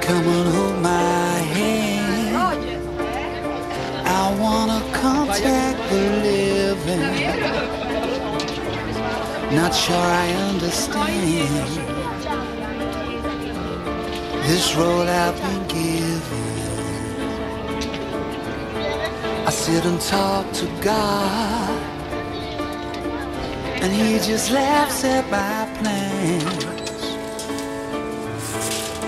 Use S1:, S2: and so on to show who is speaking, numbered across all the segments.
S1: Come on, hold my hand. I wanna contact the living. Not sure I understand this role I've been given. I sit and talk to God, and He just laughs at my plans.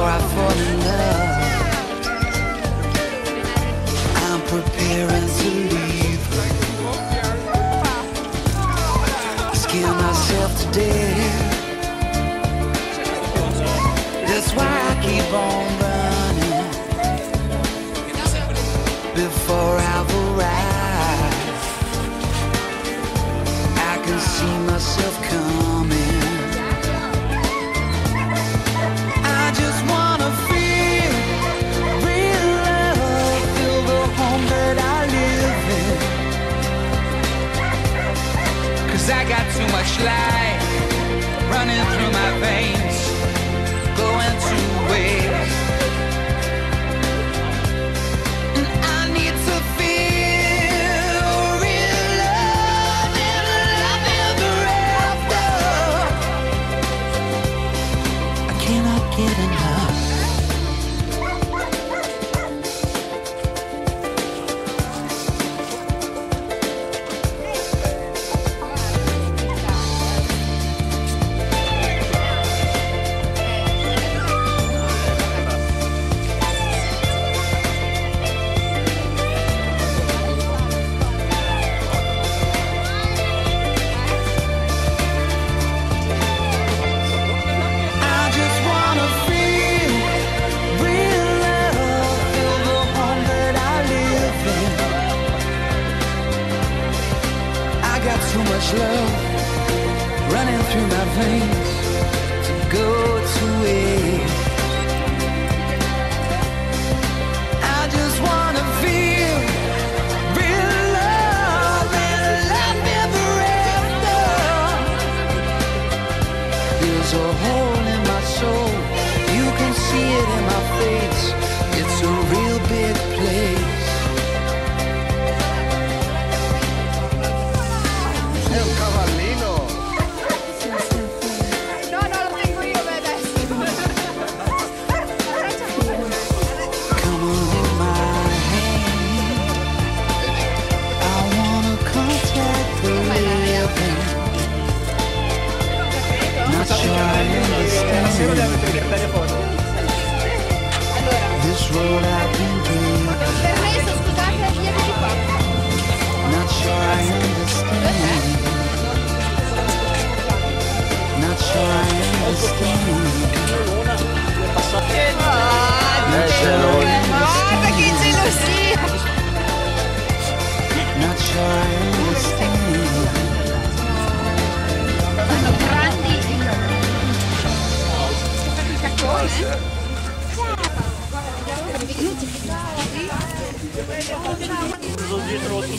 S1: Before I fall in love, too much light running through my veins, much love running through my veins to go to waste. I just wanna feel real love and love ever after. There's a hole in my soul. You can see it in my face. It's a real big place. This road I've